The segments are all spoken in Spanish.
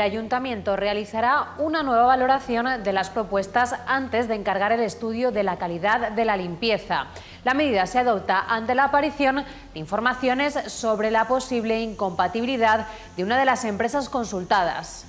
el Ayuntamiento realizará una nueva valoración de las propuestas antes de encargar el estudio de la calidad de la limpieza. La medida se adopta ante la aparición de informaciones sobre la posible incompatibilidad de una de las empresas consultadas.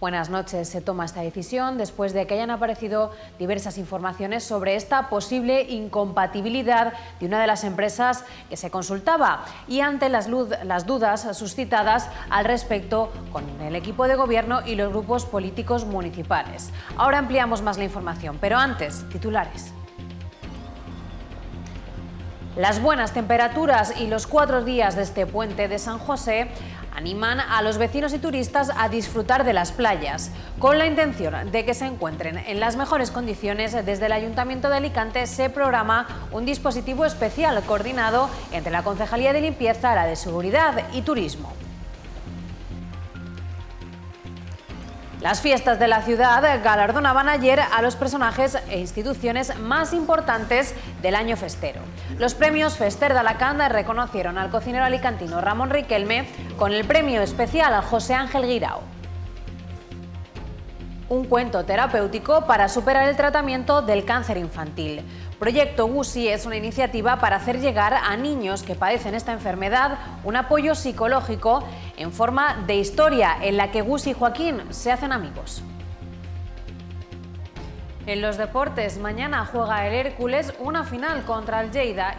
Buenas noches. Se toma esta decisión después de que hayan aparecido diversas informaciones sobre esta posible incompatibilidad de una de las empresas que se consultaba y ante las, las dudas suscitadas al respecto con el equipo de gobierno y los grupos políticos municipales. Ahora ampliamos más la información, pero antes, titulares. Las buenas temperaturas y los cuatro días de este puente de San José animan a los vecinos y turistas a disfrutar de las playas. Con la intención de que se encuentren en las mejores condiciones, desde el Ayuntamiento de Alicante se programa un dispositivo especial coordinado entre la Concejalía de Limpieza, la de Seguridad y Turismo. Las fiestas de la ciudad galardonaban ayer a los personajes e instituciones más importantes del año festero. Los premios Fester de Alacant reconocieron al cocinero alicantino Ramón Riquelme con el premio especial a José Ángel Guirao un cuento terapéutico para superar el tratamiento del cáncer infantil. Proyecto GUSI es una iniciativa para hacer llegar a niños que padecen esta enfermedad un apoyo psicológico en forma de historia en la que GUSI y Joaquín se hacen amigos. En los deportes, mañana juega el Hércules una final contra el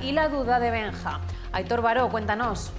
y la duda de Benja. Aitor Baró, cuéntanos.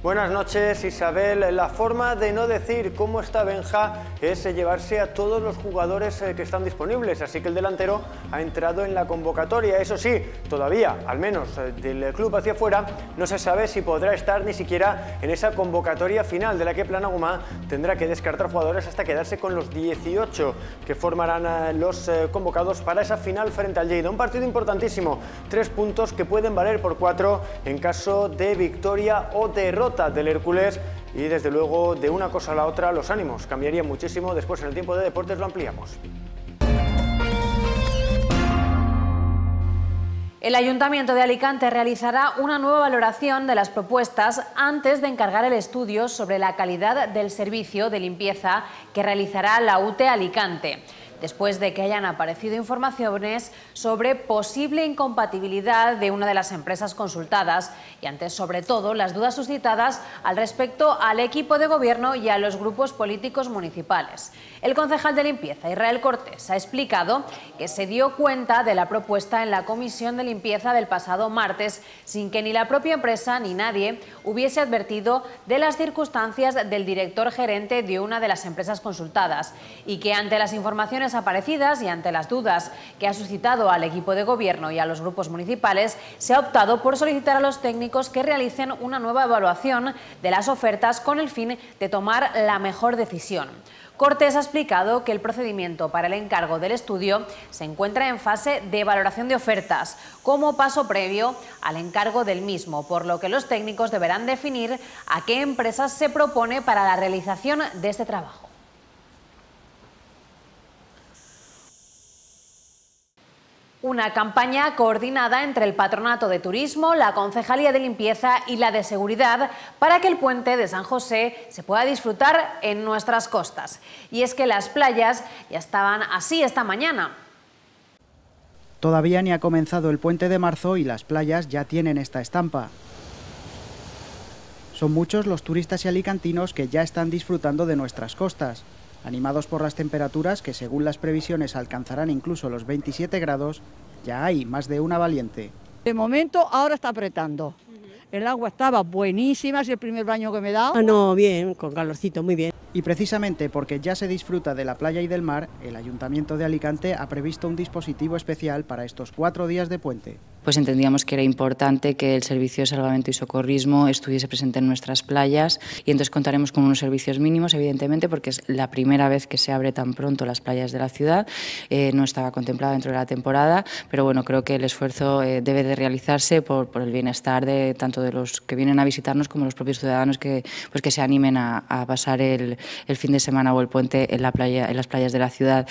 Buenas noches Isabel. La forma de no decir cómo está Benja es llevarse a todos los jugadores eh, que están disponibles, así que el delantero ha entrado en la convocatoria. Eso sí, todavía, al menos eh, del club hacia afuera, no se sabe si podrá estar ni siquiera en esa convocatoria final de la que Planaguma tendrá que descartar jugadores hasta quedarse con los 18 que formarán eh, los convocados para esa final frente al Lleida. Un partido importantísimo, tres puntos que pueden valer por cuatro en caso de victoria o derrota del Hércules y desde luego de una cosa a la otra los ánimos cambiarían muchísimo. Después en el tiempo de deportes lo ampliamos. El Ayuntamiento de Alicante realizará una nueva valoración de las propuestas antes de encargar el estudio sobre la calidad del servicio de limpieza que realizará la UTE Alicante después de que hayan aparecido informaciones sobre posible incompatibilidad de una de las empresas consultadas y ante sobre todo las dudas suscitadas al respecto al equipo de gobierno y a los grupos políticos municipales. El concejal de limpieza, Israel Cortés, ha explicado que se dio cuenta de la propuesta en la comisión de limpieza del pasado martes sin que ni la propia empresa ni nadie hubiese advertido de las circunstancias del director gerente de una de las empresas consultadas y que ante las informaciones aparecidas y ante las dudas que ha suscitado al equipo de gobierno y a los grupos municipales, se ha optado por solicitar a los técnicos que realicen una nueva evaluación de las ofertas con el fin de tomar la mejor decisión. Cortés ha explicado que el procedimiento para el encargo del estudio se encuentra en fase de valoración de ofertas, como paso previo al encargo del mismo, por lo que los técnicos deberán definir a qué empresas se propone para la realización de este trabajo. Una campaña coordinada entre el Patronato de Turismo, la Concejalía de Limpieza y la de Seguridad para que el puente de San José se pueda disfrutar en nuestras costas. Y es que las playas ya estaban así esta mañana. Todavía ni ha comenzado el puente de marzo y las playas ya tienen esta estampa. Son muchos los turistas y alicantinos que ya están disfrutando de nuestras costas. Animados por las temperaturas que según las previsiones alcanzarán incluso los 27 grados, ya hay más de una valiente. De momento ahora está apretando. El agua estaba buenísima, es el primer baño que me he dado. Ah, no, bien, con calorcito, muy bien. Y precisamente porque ya se disfruta de la playa y del mar, el Ayuntamiento de Alicante ha previsto un dispositivo especial para estos cuatro días de puente pues entendíamos que era importante que el servicio de salvamento y socorrismo estuviese presente en nuestras playas y entonces contaremos con unos servicios mínimos, evidentemente, porque es la primera vez que se abre tan pronto las playas de la ciudad. Eh, no estaba contemplado dentro de la temporada, pero bueno, creo que el esfuerzo eh, debe de realizarse por, por, el bienestar de tanto de los que vienen a visitarnos como los propios ciudadanos que, pues que se animen a, a pasar el, el fin de semana o el puente en, la playa, en las playas de la ciudad.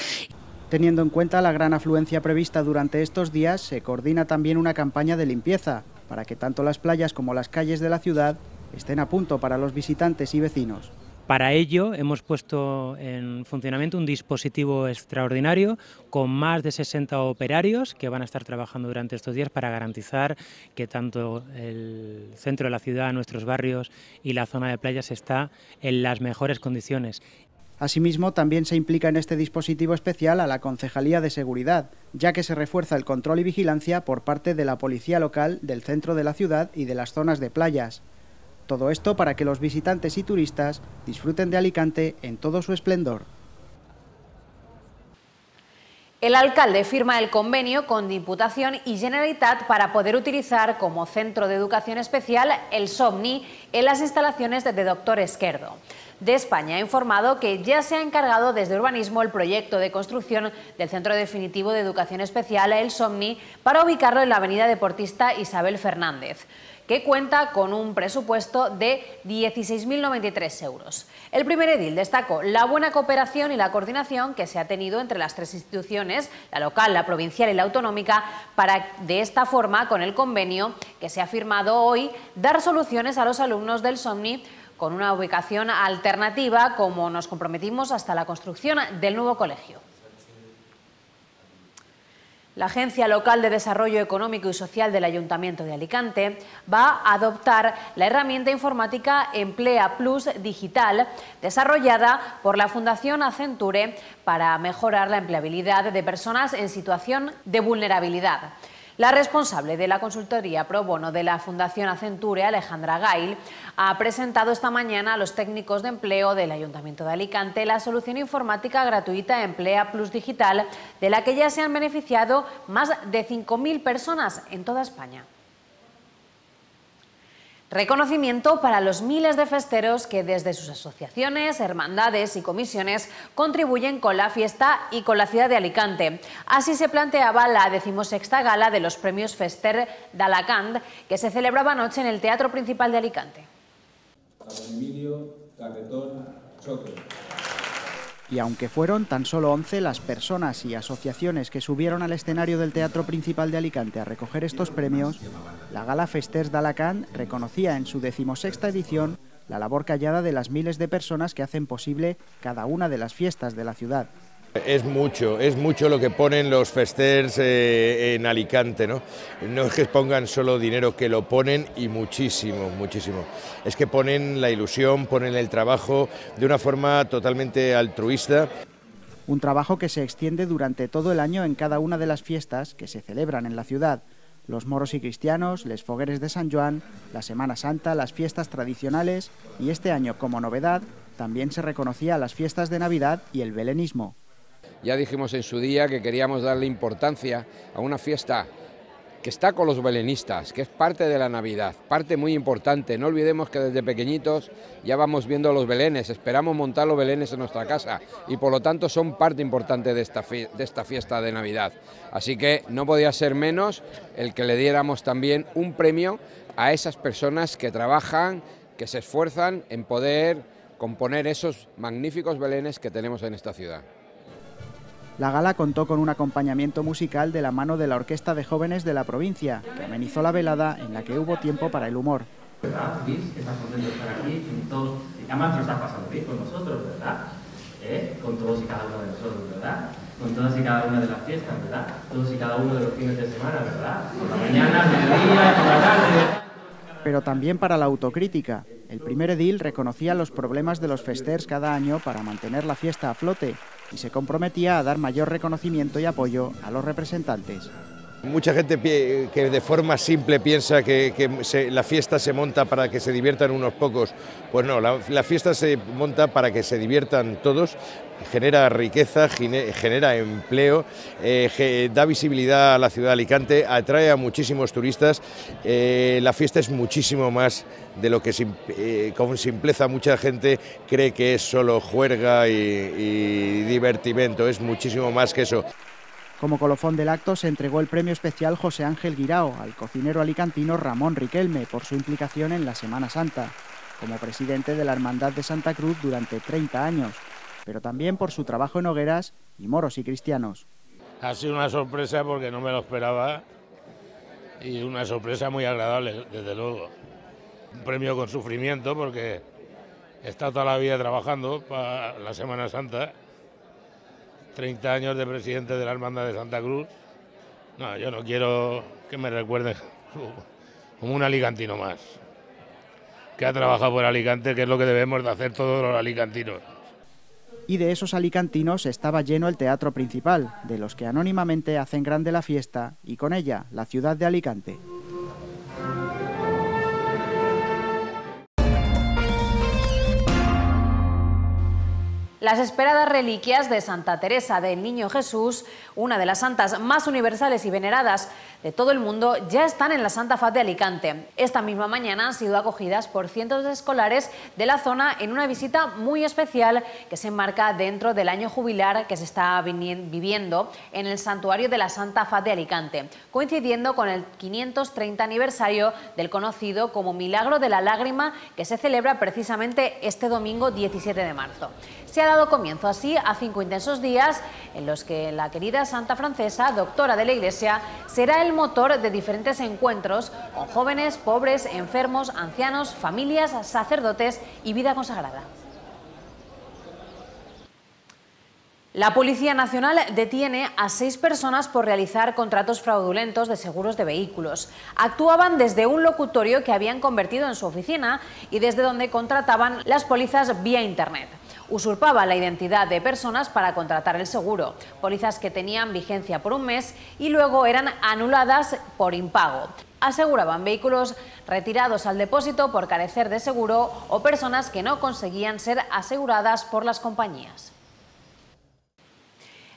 Teniendo en cuenta la gran afluencia prevista durante estos días, se coordina también una campaña de limpieza. para que tanto las playas como las calles de la ciudad estén a punto para los visitantes y vecinos. Para ello hemos puesto en funcionamiento un dispositivo extraordinario con más de 60 operarios que van a estar trabajando durante estos días para garantizar que tanto el centro de la ciudad, nuestros barrios y la zona de playas está en las mejores condiciones. Asimismo, también se implica en este dispositivo especial a la Concejalía de Seguridad, ya que se refuerza el control y vigilancia por parte de la Policía Local del centro de la ciudad y de las zonas de playas. Todo esto para que los visitantes y turistas disfruten de Alicante en todo su esplendor. El alcalde firma el convenio con Diputación y Generalitat para poder utilizar como centro de educación especial el SOMNI en las instalaciones de Doctor Esquerdo. De España ha informado que ya se ha encargado desde Urbanismo el proyecto de construcción del Centro Definitivo de Educación Especial, el SOMNI, para ubicarlo en la avenida deportista Isabel Fernández que cuenta con un presupuesto de 16.093 euros. El primer edil destacó la buena cooperación y la coordinación que se ha tenido entre las tres instituciones, la local, la provincial y la autonómica, para de esta forma, con el convenio que se ha firmado hoy, dar soluciones a los alumnos del SOMNI con una ubicación alternativa, como nos comprometimos hasta la construcción del nuevo colegio. La Agencia Local de Desarrollo Económico y Social del Ayuntamiento de Alicante va a adoptar la herramienta informática Emplea Plus Digital, desarrollada por la Fundación Acenture para mejorar la empleabilidad de personas en situación de vulnerabilidad. La responsable de la consultoría pro bono de la Fundación Acenture, Alejandra Gail, ha presentado esta mañana a los técnicos de empleo del Ayuntamiento de Alicante la solución informática gratuita Emplea Plus Digital, de la que ya se han beneficiado más de 5.000 personas en toda España. Reconocimiento para los miles de festeros que desde sus asociaciones, hermandades y comisiones contribuyen con la fiesta y con la ciudad de Alicante. Así se planteaba la decimosexta gala de los premios Fester d'Alacant que se celebraba anoche en el Teatro Principal de Alicante. Y aunque fueron tan solo 11 las personas y asociaciones que subieron al escenario del Teatro Principal de Alicante a recoger estos premios, la Gala Festers d'Alacant reconocía en su decimosexta edición la labor callada de las miles de personas que hacen posible cada una de las fiestas de la ciudad. Es mucho, es mucho lo que ponen los festers eh, en Alicante, ¿no? No es que pongan solo dinero, que lo ponen y muchísimo, muchísimo. Es que ponen la ilusión, ponen el trabajo de una forma totalmente altruista. Un trabajo que se extiende durante todo el año en cada una de las fiestas que se celebran en la ciudad. Los moros y cristianos, les fogueres de San Juan, la Semana Santa, las fiestas tradicionales y este año, como novedad, también se reconocía las fiestas de Navidad y el belenismo. Ya dijimos en su día que queríamos darle importancia a una fiesta que está con los belenistas, que es parte de la Navidad, parte muy importante. No olvidemos que desde pequeñitos ya vamos viendo los belenes, esperamos montar los belenes en nuestra casa y por lo tanto son parte importante de esta, fiesta de Navidad. Así que no podía ser menos el que le diéramos también un premio a esas personas que trabajan, que se esfuerzan en poder componer esos magníficos belenes que tenemos en esta ciudad. La gala contó con un acompañamiento musical de la mano de la Orquesta de Jóvenes de la provincia, que amenizó la velada en la que hubo tiempo para el humor. ¿Verdad, Luis? Que estás contento de estar aquí. Todos, además te lo estás pasando bien con nosotros, ¿verdad? ¿Eh? Con todos y cada uno de nosotros, ¿verdad? Con todas y cada una de las fiestas, ¿verdad? Todos y cada uno de los fines de semana, ¿verdad? Por la mañana, mediodía, por la tarde. Pero también para la autocrítica. El primer edil reconocía los problemas de los festers cada año para mantener la fiesta a flote y se comprometía a dar mayor reconocimiento y apoyo a los representantes. Mucha gente que de forma simple piensa que, la fiesta se monta para que se diviertan unos pocos. Pues no, la, fiesta se monta para que se diviertan todos, genera riqueza, genera empleo, eh, da visibilidad a la ciudad de Alicante, atrae a muchísimos turistas. Eh, la fiesta es muchísimo más de lo que eh, con simpleza mucha gente cree que es solo juerga y, y divertimento, es muchísimo más que eso. Como colofón del acto se entregó el premio especial José Ángel Guirao al cocinero alicantino Ramón Riquelme por su implicación en la Semana Santa, como presidente de la Hermandad de Santa Cruz durante 30 años, pero también por su trabajo en hogueras y moros y cristianos. Ha sido una sorpresa porque no me lo esperaba y una sorpresa muy agradable, desde luego. Un premio con sufrimiento porque he estado toda la vida trabajando para la Semana Santa, 30 años de presidente de la Hermandad de Santa Cruz. No, yo no quiero que me recuerden como un alicantino más, que ha trabajado por Alicante, que es lo que debemos de hacer todos los alicantinos y de esos alicantinos estaba lleno el teatro principal, de los que anónimamente hacen grande la fiesta y con ella la ciudad de Alicante. Las esperadas reliquias de Santa Teresa del Niño Jesús, una de las santas más universales y veneradas de todo el mundo, ya están en la Santa Faz de Alicante. Esta misma mañana han sido acogidas por cientos de escolares de la zona en una visita muy especial que se enmarca dentro del año jubilar que se está viviendo en el santuario de la Santa Faz de Alicante, coincidiendo con el 530 aniversario del conocido como Milagro de la Lágrima que se celebra precisamente este domingo 17 de marzo. Se ha dado comienzo así a cinco intensos días en los que la querida Santa Francesa, doctora de la Iglesia, será el motor de diferentes encuentros con jóvenes, pobres, enfermos, ancianos, familias, sacerdotes y vida consagrada. La Policía Nacional detiene a seis personas por realizar contratos fraudulentos de seguros de vehículos. Actuaban desde un locutorio que habían convertido en su oficina y desde donde contrataban las pólizas vía Internet usurpaba la identidad de personas para contratar el seguro, pólizas que tenían vigencia por un mes y luego eran anuladas por impago. Aseguraban vehículos retirados al depósito por carecer de seguro o personas que no conseguían ser aseguradas por las compañías.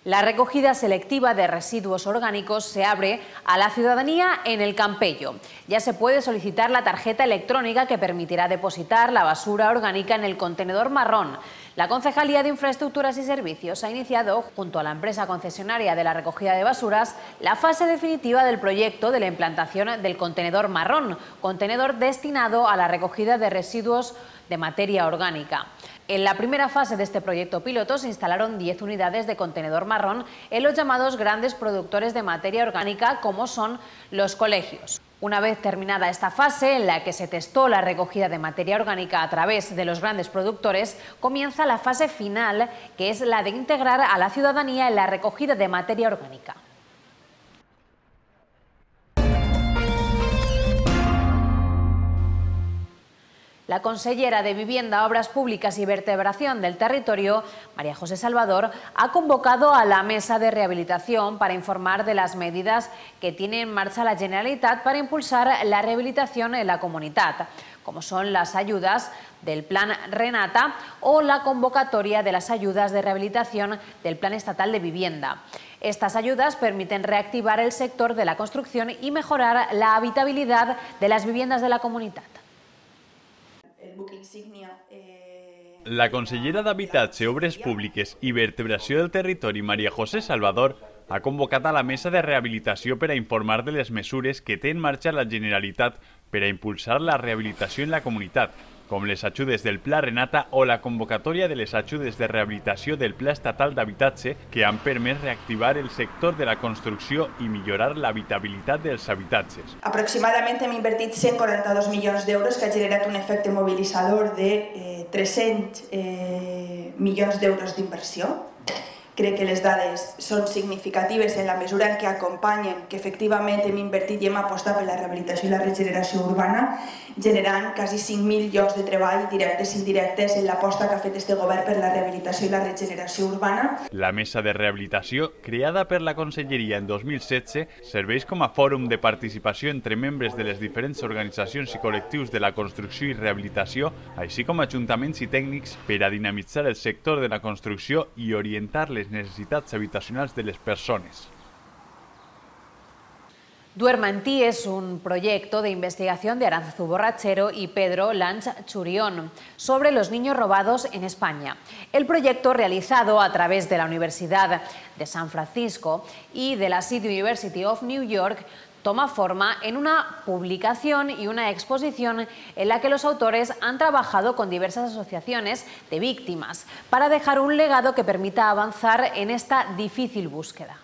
La recogida selectiva de residuos orgánicos se abre a la ciudadanía en el Campello. Ya se puede solicitar la tarjeta electrónica que permitirá depositar la basura orgánica en el contenedor marrón. La Concejalía de Infraestructuras y Servicios ha iniciado, junto a la empresa concesionaria de la recogida de basuras, la fase definitiva del proyecto de la implantación del contenedor marrón, contenedor destinado a la recogida de residuos de materia orgánica. En la primera fase de este proyecto piloto se instalaron 10 unidades de contenedor marrón en los llamados grandes productores de materia orgánica como son los colegios. Una vez terminada esta fase, en la que se testó la recogida de materia orgánica a través de los grandes productores, comienza la fase final, que es la de integrar a la ciudadanía en la recogida de materia orgánica. La consellera de Vivienda, Obras Públicas y Vertebración del Territorio, María José Salvador, ha convocado a la mesa de rehabilitación para informar de las medidas que tiene en marcha la Generalitat para impulsar la rehabilitación en la comunidad, como son las ayudas del Plan Renata o la convocatoria de las ayudas de rehabilitación del Plan Estatal de Vivienda. Estas ayudas permiten reactivar el sector de la construcción y mejorar la habitabilidad de las viviendas de la comunidad. Eh, la consellera d'Habitatge, Obres Públiques i Vertebració del Territori, Maria José Salvador, ha convocat a la mesa de rehabilitació per a informar de les mesures que té en marxa la Generalitat per a impulsar la rehabilitació en la comunitat, com les ajudes del Pla Renata o la convocatòria de les ajudes de rehabilitació del Pla Estatal d'Habitatge que han permès reactivar el sector de la construcció i millorar l'habitabilitat dels habitatges. Aproximadament hem invertit 142 milions d'euros que ha generat un efecte mobilitzador de eh, 300 eh, milions d'euros d'inversió Crec que les dades són significatives en la mesura en què acompanyen que efectivament hem invertit i hem apostat per la rehabilitació i la regeneració urbana, generant quasi 5.000 llocs de treball directes i indirectes en l'aposta que ha fet este govern per la rehabilitació i la regeneració urbana. La Mesa de Rehabilitació, creada per la Conselleria en 2016, serveix com a fòrum de participació entre membres de les diferents organitzacions i col·lectius de la construcció i rehabilitació, així com ajuntaments i tècnics per a dinamitzar el sector de la construcció i orientar les necessitats habitacionals de las personas. Duerma en ti es un proyecto de investigación de Aranzazu Borrachero y Pedro Lanz Churión sobre los niños robados en España. El proyecto realizado a través de la Universidad de San Francisco y de la City University of New York toma forma en una publicación y una exposición en la que los autores han trabajado con diversas asociaciones de víctimas para dejar un legado que permita avanzar en esta difícil búsqueda.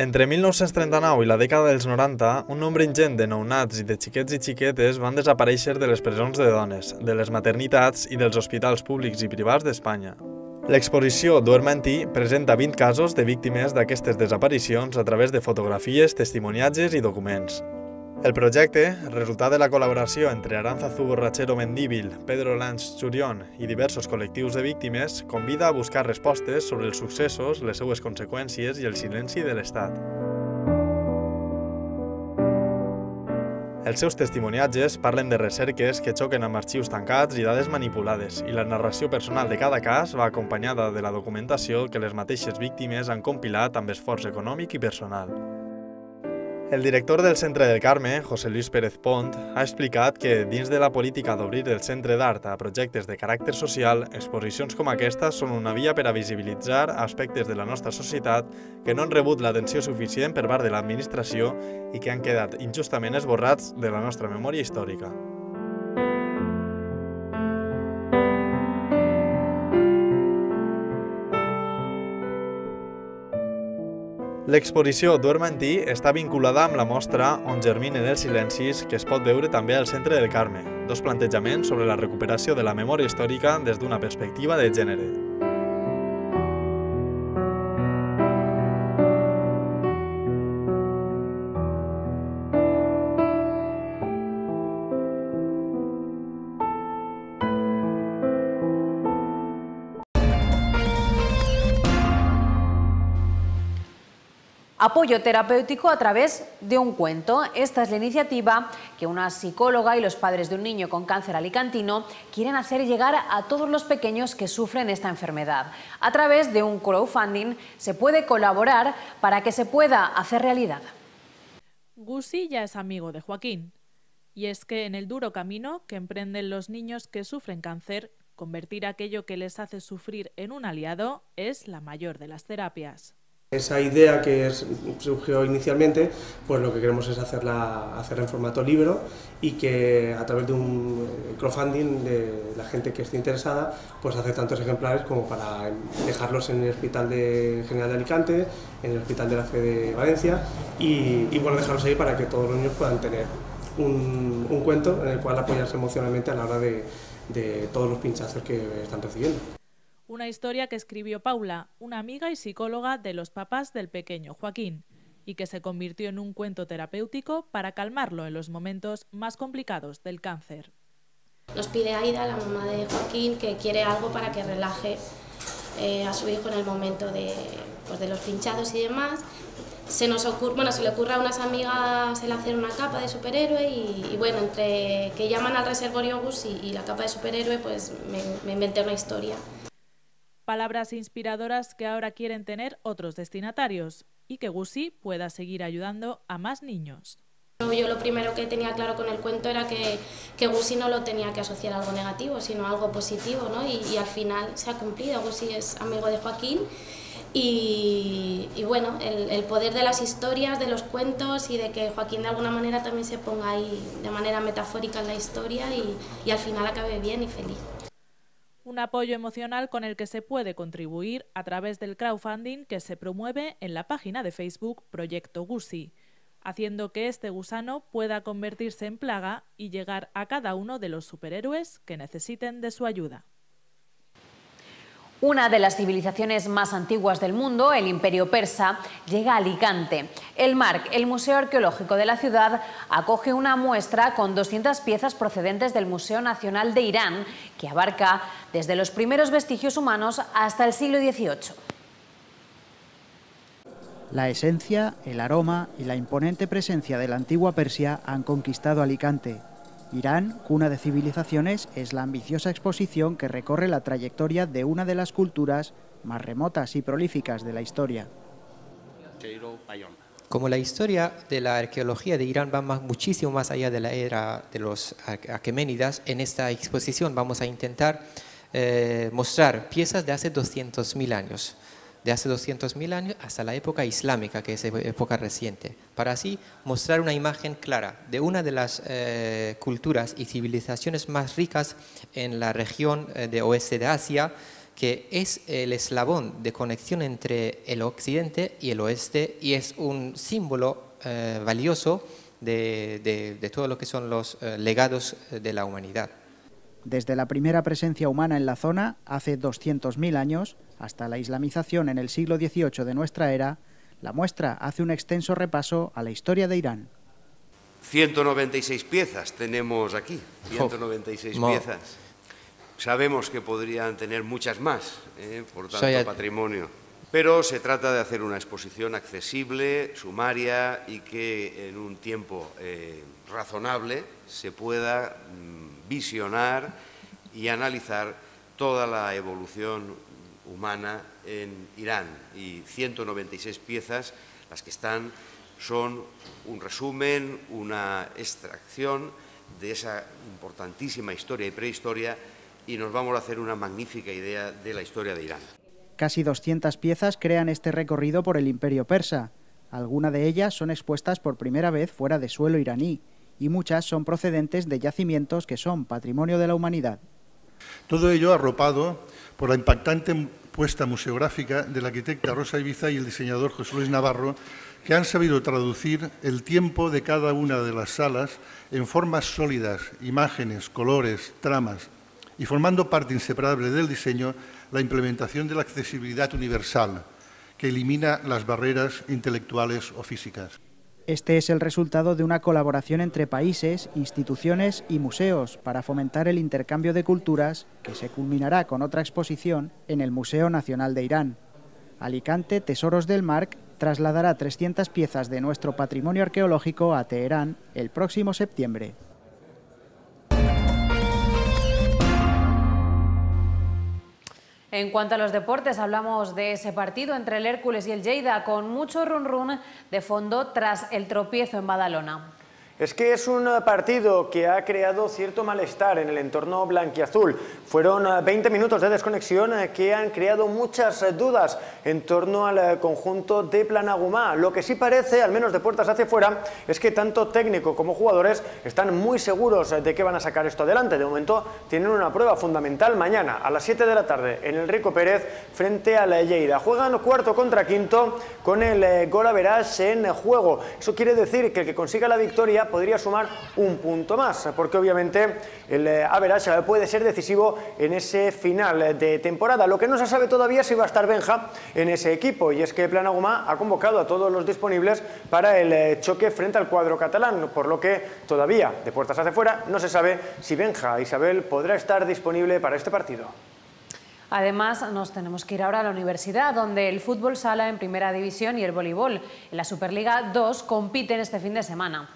Entre 1939 i la dècada dels 90, un nombre ingent de nounats i de xiquets i xiquetes van desaparèixer de les presons de dones, de les maternitats i dels hospitals públics i privats d'Espanya. L'exposició Duermenti presenta 20 casos de víctimes d'aquestes desaparicions a través de fotografies, testimoniatges i documents. El projecte, resultat de la col·laboració entre Aranzazu Borrachero Mendíbil, Pedro Lanz Churión i diversos col·lectius de víctimes, convida a buscar respostes sobre els successos, les seues conseqüències i el silenci de l'Estat. Els seus testimoniatges parlen de recerques que xoquen amb arxius tancats i dades manipulades, i la narració personal de cada cas va acompanyada de la documentació que les mateixes víctimes han compilat amb esforç econòmic i personal. El director del Centre del Carme, José Luis Pérez Pont, ha explicat que, dins de la política d'obrir el centre d'art a projectes de caràcter social, exposicions com aquesta són una via per a visibilitzar aspectes de la nostra societat que no han rebut l'atenció suficient per part de l'administració i que han quedat injustament esborrats de la nostra memòria històrica. L'exposició Duermantí està vinculada amb la mostra On germinen els silencis que es pot veure també al Centre del Carme, dos plantejaments sobre la recuperació de la memòria històrica des d'una perspectiva de gènere. Apoyo terapéutico a través de un cuento. Esta es la iniciativa que una psicóloga y los padres de un niño con cáncer alicantino quieren hacer llegar a todos los pequeños que sufren esta enfermedad. A través de un crowdfunding se puede colaborar para que se pueda hacer realidad. Gusi ya es amigo de Joaquín. Y es que en el duro camino que emprenden los niños que sufren cáncer, convertir aquello que les hace sufrir en un aliado es la mayor de las terapias. Esa idea que surgió inicialmente, pues lo que queremos es hacerla, hacerla en formato libro y que a través de un eh, crowdfunding de la gente que esté interesada, pues hacer tantos ejemplares como para dejarlos en el Hospital de General de Alicante, en el Hospital de la Fe de Valencia y, bueno, dejarlos ahí para que todos los niños puedan tener un, cuento en el cual apoyarse emocionalmente a la hora de todos los pinchazos que están recibiendo. Una historia que escribió Paula, una amiga y psicóloga de los papás del pequeño Joaquín, y que se convirtió en un cuento terapéutico para calmarlo en los momentos más complicados del cáncer. Nos pide Aida, la mamá de Joaquín, que quiere algo para que relaje eh, a su hijo en el momento de, pues, de los pinchados y demás. Se nos ocurre, bueno, se le ocurre a unas amigas el hacer una capa de superhéroe y, bueno, entre que llaman al reservorio Gus y, y, la capa de superhéroe, pues me inventé una historia palabras inspiradoras que ahora quieren tener otros destinatarios y que Gusi pueda seguir ayudando a más niños. Yo lo primero que tenía claro con el cuento era que, que Gusi no lo tenía que asociar a algo negativo, sino a algo positivo, ¿no? y, al final se ha cumplido. Gusi es amigo de Joaquín y, bueno, el, poder de las historias, de los cuentos y de que Joaquín de alguna manera también se ponga ahí de manera metafórica en la historia y al final acabe bien y feliz un apoyo emocional con el que se puede contribuir a través del crowdfunding que se promueve en la página de Facebook Proyecto Gusi, haciendo que este gusano pueda convertirse en plaga y llegar a cada uno de los superhéroes que necesiten de su ayuda. Una de las civilizaciones más antiguas del mundo, el Imperio Persa, llega a Alicante. El MARC, el Museo Arqueológico de la ciudad, acoge una muestra con 200 piezas procedentes del Museo Nacional de Irán, que abarca desde los primeros vestigios humanos hasta el siglo XVIII. La esencia, el aroma y la imponente presencia de la antigua Persia han conquistado Alicante, Irán, cuna de civilizaciones, es la ambiciosa exposición que recorre la trayectoria de una de las culturas más remotas y prolíficas de la historia. Como la historia de la arqueología de Irán va muchísimo más allá de la era de los aqueménidas, en esta exposición vamos a intentar eh, mostrar piezas de hace 200.000 años de hace 200.000 años hasta la época islámica, que es época reciente, para así mostrar una imagen clara de una de las eh, culturas y civilizaciones más ricas en la región eh, de oeste de Asia, que es el eslabón de conexión entre el occidente y el oeste y es un símbolo eh, valioso de, de, todo lo que son los legados de la humanidad. Desde la primera presencia humana en la zona, hace 200.000 años, hasta la islamización en el siglo XVIII de nuestra era, la muestra hace un extenso repaso a la historia de Irán. 196 piezas tenemos aquí, 196 oh, piezas. Sabemos que podrían tener muchas más, eh, por tanto, Soy patrimonio. Pero se trata de hacer una exposición accesible, sumaria y que en un tiempo eh, razonable se pueda mm, visionar y analizar toda la evolución humana en Irán. Y 196 piezas, las que están, son un resumen, una extracción de esa importantísima historia y prehistoria y nos vamos a hacer una magnífica idea de la historia de Irán. Casi 200 piezas crean este recorrido por el imperio persa. Algunas de ellas son expuestas por primera vez fuera de suelo iraní y muchas son procedentes de yacimientos que son patrimonio de la humanidad. Todo ello arropado por la impactante puesta museográfica de la arquitecta Rosa Ibiza y el diseñador José Luis Navarro, que han sabido traducir el tiempo de cada una de las salas en formas sólidas, imágenes, colores, tramas, y formando parte inseparable del diseño la implementación de la accesibilidad universal, que elimina las barreras intelectuales o físicas. Este es el resultado de una colaboración entre países, instituciones y museos para fomentar el intercambio de culturas que se culminará con otra exposición en el Museo Nacional de Irán. Alicante Tesoros del Marc trasladará 300 piezas de nuestro patrimonio arqueológico a Teherán el próximo septiembre. En cuanto a los deportes, hablamos de ese partido entre el Hércules y el Lleida con mucho run run de fondo tras el tropiezo en Badalona. Es que es un partido que ha creado cierto malestar en el entorno blanquiazul. Fueron 20 eh, minutos de desconexión eh, que han creado muchas eh, dudas en torno al conjunto de Planagumá. Lo que sí parece, al menos de puertas hacia afuera, es que tanto técnico como jugadores están muy seguros de que van a sacar esto adelante. De momento tienen una prueba fundamental mañana a las 7 de la tarde en el Rico Pérez frente a la Lleida. Juegan cuarto contra quinto con el gol a en juego. Eso quiere decir que el que consiga la victoria podría sumar un punto más, porque obviamente el eh, average puede ser decisivo en ese final de temporada. Lo que no se sabe todavía es si va a estar Benja en ese equipo, y es que Planaguma ha convocado a todos los disponibles para el eh, choque frente al cuadro catalán, por lo que todavía, de puertas hacia fuera, no se sabe si Benja Isabel podrá estar disponible para este partido. Además, nos tenemos que ir ahora a la universidad, donde el fútbol sala en primera división y el voleibol en la Superliga 2 compiten este fin de semana.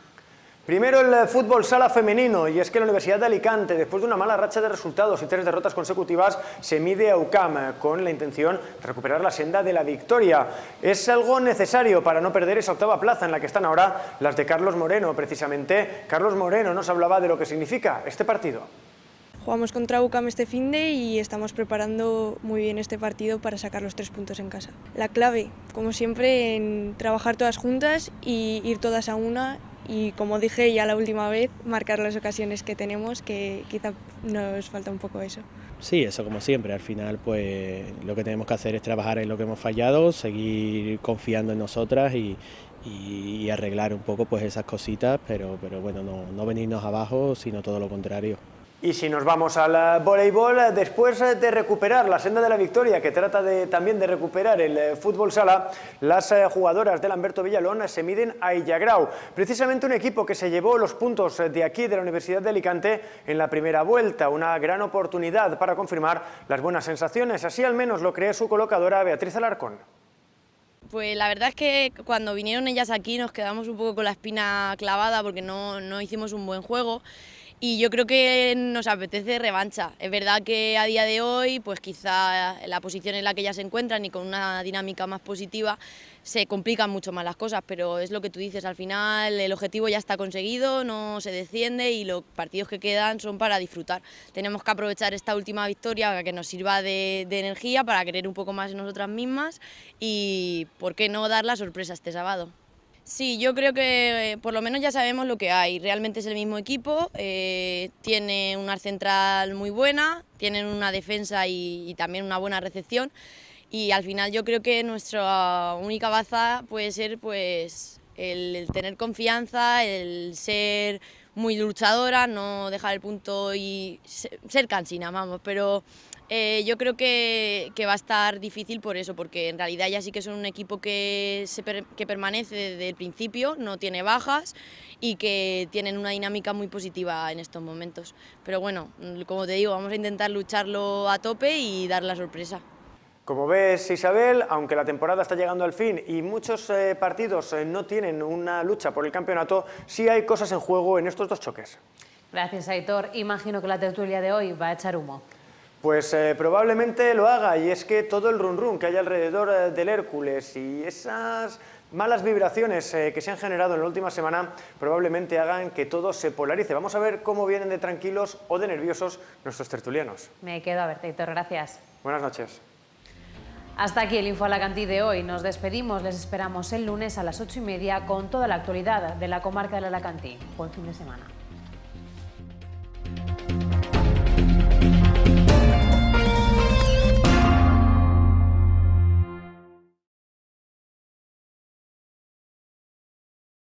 Primero el eh, fútbol sala femenino, y es que la Universidad de Alicante, después de una mala racha de resultados y tres derrotas consecutivas, se mide a UCAM eh, con la intención de recuperar la senda de la victoria. Es algo necesario para no perder esa octava plaza en la que están ahora las de Carlos Moreno. Precisamente, Carlos Moreno nos hablaba de lo que significa este partido. Jugamos contra UCAM este fin de y estamos preparando muy bien este partido para sacar los tres puntos en casa. La clave, como siempre, en trabajar todas juntas y ir todas a una y como dije ya la última vez, marcar las ocasiones que tenemos, que quizá nos falta un poco eso. Sí, eso como siempre, al final pues lo que tenemos que hacer es trabajar en lo que hemos fallado, seguir confiando en nosotras y, y, arreglar un poco pues esas cositas, pero, pero bueno, no, no venirnos abajo, sino todo lo contrario. Y si nos vamos al eh, voleibol, eh, después eh, de recuperar la senda de la victoria, que trata de, también de recuperar el fútbol sala, las jugadoras del Lamberto Villalón se miden a Illagrau, precisamente un equipo que se llevó los puntos de aquí, de la Universidad de Alicante, en la primera vuelta, una gran oportunidad para confirmar las buenas sensaciones, así al menos lo cree su colocadora Beatriz Alarcón. Pues la verdad es que cuando vinieron ellas aquí nos quedamos un poco con la espina clavada porque no, no hicimos un buen juego y yo creo que nos apetece revancha. Es verdad que a día de hoy, pues quizá la posición en la que ellas se encuentran y con una dinámica más positiva, se complican mucho más las cosas, pero es lo que tú dices, al final el objetivo ya está conseguido, no se desciende y los partidos que quedan son para disfrutar. Tenemos que aprovechar esta última victoria para que nos sirva de, de energía, para querer un poco más en nosotras mismas y, ¿por qué no dar la sorpresa este sábado? Sí, yo creo que eh, por lo menos ya sabemos lo que hay. Realmente es el mismo equipo, eh, tiene una central muy buena, tienen una defensa y, también una buena recepción. Y al final yo creo que nuestra única baza puede ser pues el, tener confianza, el ser muy luchadora, no dejar el punto y ser cansina, vamos, pero eh, yo creo que, va a estar difícil por eso, porque en realidad ya sí que son un equipo que, que permanece desde el principio, no tiene bajas y que tienen una dinámica muy positiva en estos momentos. Pero bueno, como te digo, vamos a intentar lucharlo a tope y dar la sorpresa. Como ves, Isabel, aunque la temporada está llegando al fin y muchos eh, partidos eh, no tienen una lucha por el campeonato, sí hay cosas en juego en estos dos choques. Gracias, Aitor. Imagino que la tertulia de hoy va a echar humo. Pues eh, probablemente lo haga, y es que todo el run run que hay alrededor del Hércules y esas malas vibraciones que se han generado en la última semana probablemente hagan que todo se polarice. Vamos a ver cómo vienen de tranquilos o de nerviosos nuestros tertulianos. Me quedo a verte, Aitor. Gracias. Buenas noches. Hasta aquí el Info Alacantí de hoy. Nos despedimos. Les esperamos el lunes a las ocho y media con toda la actualidad de la comarca del Alacantí. Buen fin de semana.